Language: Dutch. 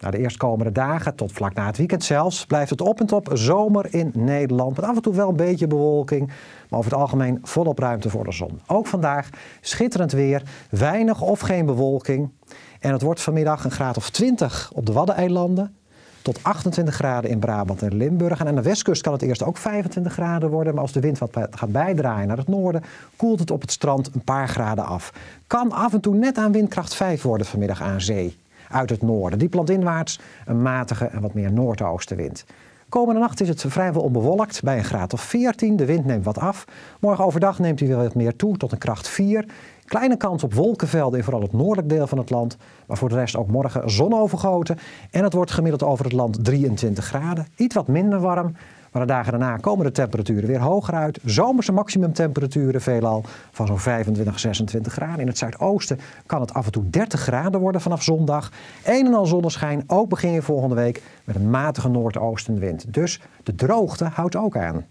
Nou, de eerstkomende dagen, tot vlak na het weekend zelfs, blijft het op en top zomer in Nederland. Met af en toe wel een beetje bewolking, maar over het algemeen volop ruimte voor de zon. Ook vandaag schitterend weer, weinig of geen bewolking. En het wordt vanmiddag een graad of 20 op de Waddeneilanden. Tot 28 graden in Brabant en Limburg. En aan de westkust kan het eerst ook 25 graden worden. Maar als de wind wat gaat bijdraaien naar het noorden, koelt het op het strand een paar graden af. Kan af en toe net aan windkracht 5 worden vanmiddag aan zee uit het noorden. Die landinwaarts een matige en wat meer noordoostenwind. Komende nacht is het vrijwel onbewolkt bij een graad of 14. De wind neemt wat af. Morgen overdag neemt hij weer wat meer toe tot een kracht 4. Kleine kans op wolkenvelden in vooral het noordelijk deel van het land. Maar voor de rest ook morgen zonovergoten. En het wordt gemiddeld over het land 23 graden. Iets wat minder warm. Maar de dagen daarna komen de temperaturen weer hoger uit. Zomerse maximumtemperaturen veelal van zo'n 25, 26 graden. In het zuidoosten kan het af en toe 30 graden worden vanaf zondag. Een en al zonneschijn, ook begin je volgende week met een matige noordoostenwind. Dus de droogte houdt ook aan.